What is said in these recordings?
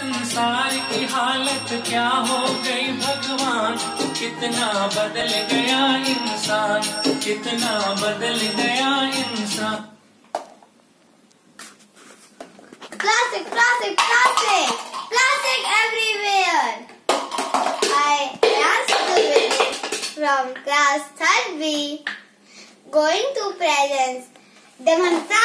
संसार की हालत क्या हो गई भगवान? कितना बदल गया इंसान? कितना बदल गया इंसान? Plastic plastic plastic plastic everywhere I student from class third B going to presence देवंता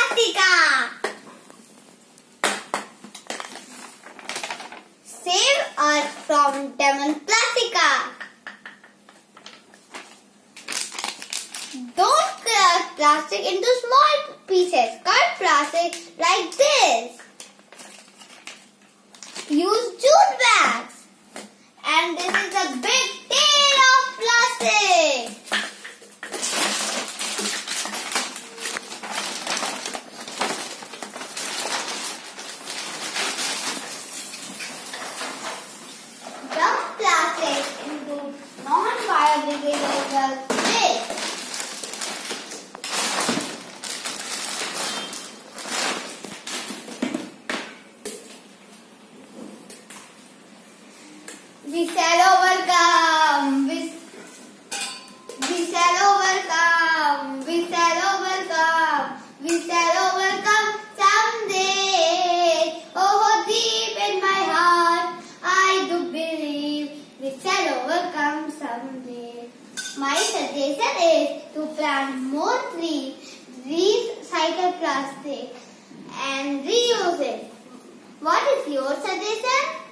from Demonstratica. Don't cut plastic into small pieces. Cut plastic like this. Use jute bags. And this is a big tail of plastic. Dump plastic into shall overcome. My suggestion is to plant more trees, recycle plastic, and reuse it. What is your suggestion?